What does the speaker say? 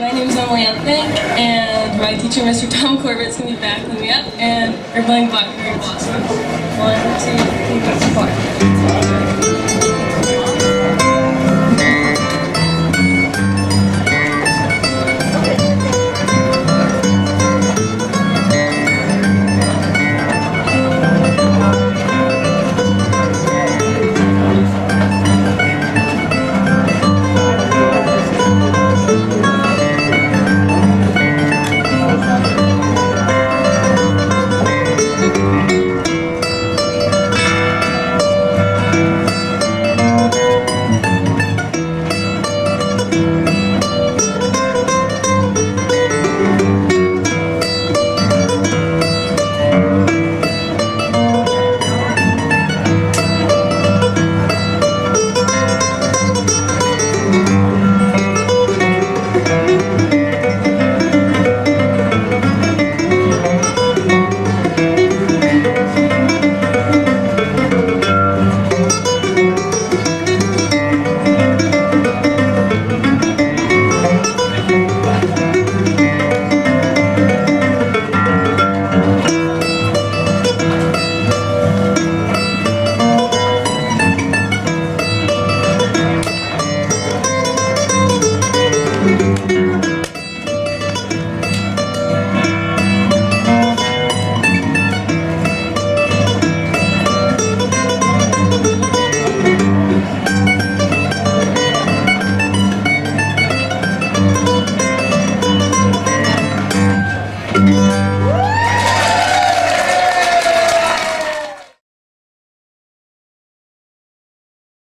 my name is Emily Unthank, and my teacher, Mr. Tom Corbett, is going to be backing me up, and we're playing Blackberry Blossom.